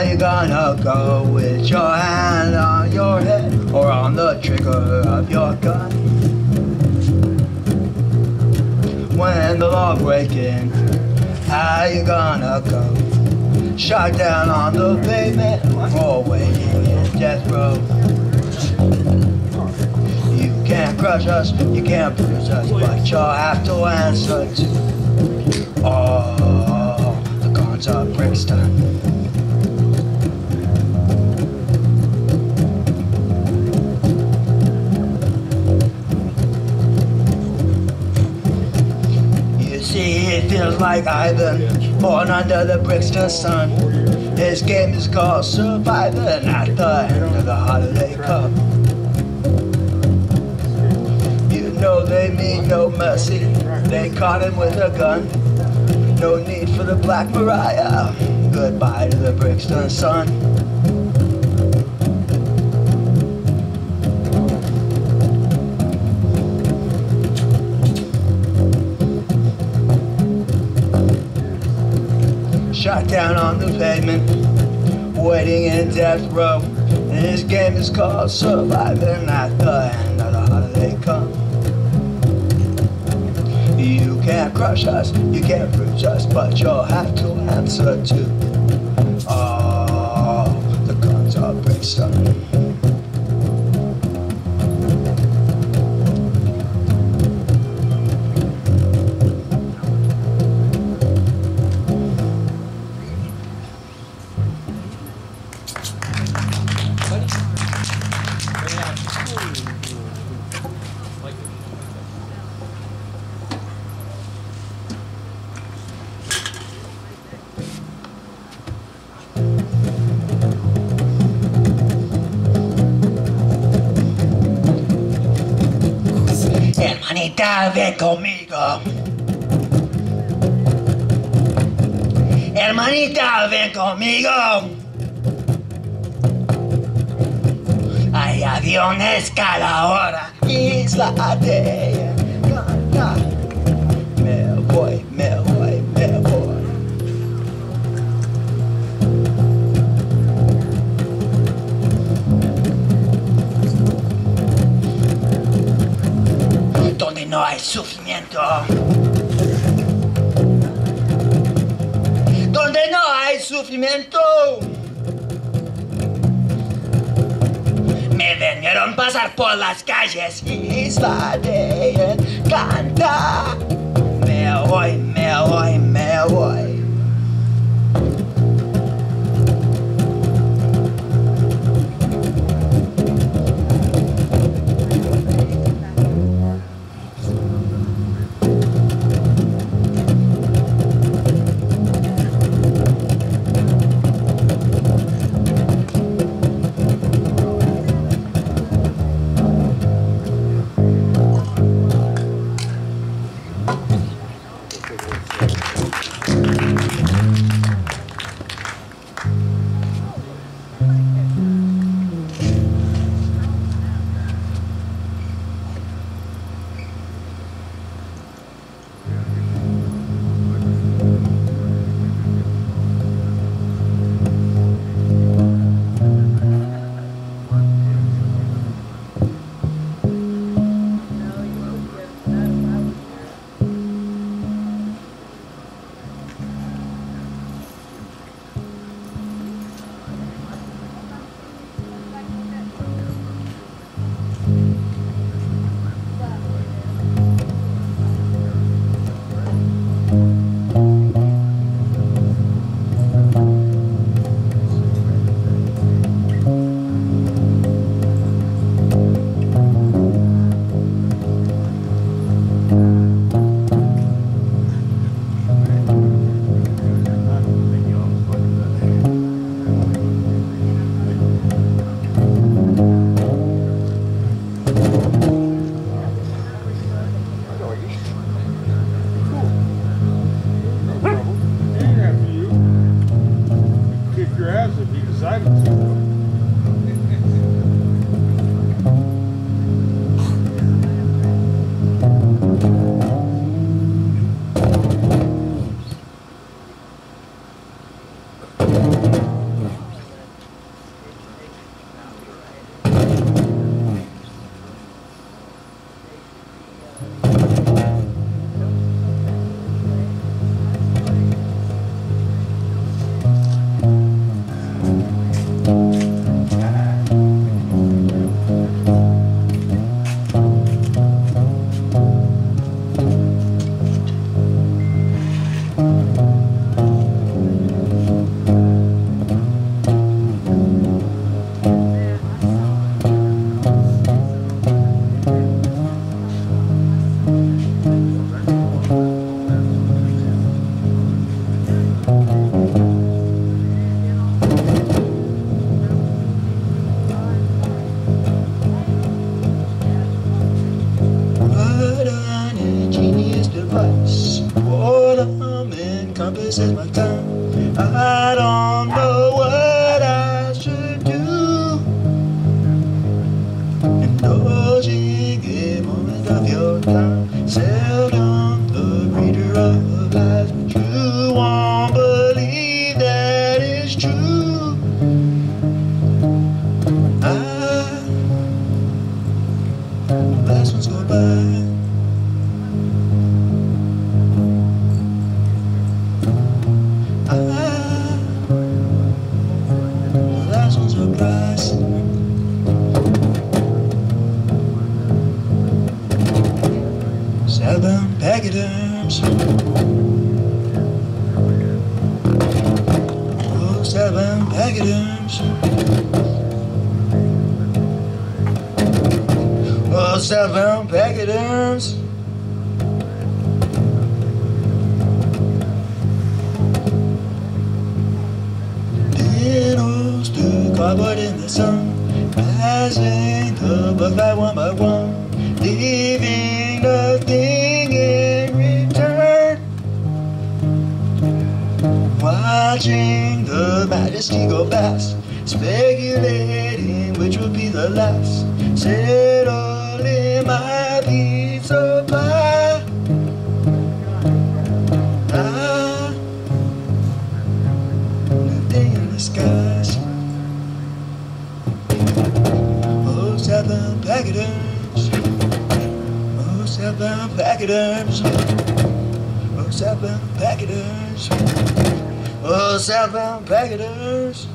How you gonna go with your hand on your head or on the trigger of your gun? When the law breaking, how you gonna go? Shot down on the pavement or waiting in death row. You can't crush us, you can't bruise us, but you'll have to answer to all the guns of Brixton. Like I've born under the Brixton sun. His game is called surviving at the end of the holiday cup. You know they mean no mercy. They caught him with a gun. No need for the Black Maria. Goodbye to the Brixton sun. Down on the pavement, waiting in death row. And this game is called surviving at the end of the holiday come. You can't crush us, you can't bruise us, but you'll have to answer to Ven conmigo. Hermanita, ven conmigo. Hay aviones cada hora. Isla de no hay sufrimiento. Donde no hay sufrimiento. Me vinieron pasar por las calles Isla de Canta. Me voy, me voy, me voy. wasting my time. I don't know what I should do. Indulging in moments of your time. Seldom the reader of lies, true won't believe that it's true. I, the last ones go by. Pachyderms. Oh, seven pachyderms. Oh, seven pachyderms. Dinos to cardboard in the sun, passing the buffet one by one, leaving nothing The majesty go past, speculating which will be the last. Settling my piece of. Ah, nothing in the skies. Oh, seven pachyderms. Oh, seven pachyderms. Oh, seven pachyderms. Uh, oh, seven pachyderms.